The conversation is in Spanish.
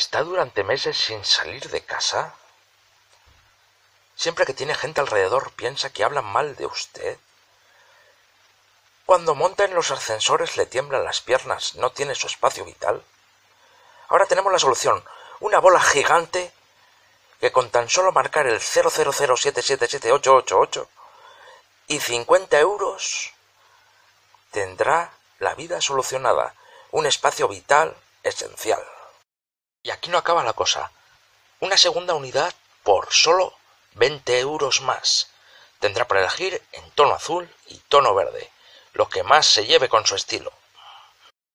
¿Está durante meses sin salir de casa? Siempre que tiene gente alrededor piensa que hablan mal de usted. Cuando monta en los ascensores le tiemblan las piernas, no tiene su espacio vital. Ahora tenemos la solución, una bola gigante que con tan solo marcar el 000777888 y 50 euros tendrá la vida solucionada, un espacio vital esencial. Y aquí no acaba la cosa. Una segunda unidad por solo 20 euros más. Tendrá para elegir en tono azul y tono verde, lo que más se lleve con su estilo.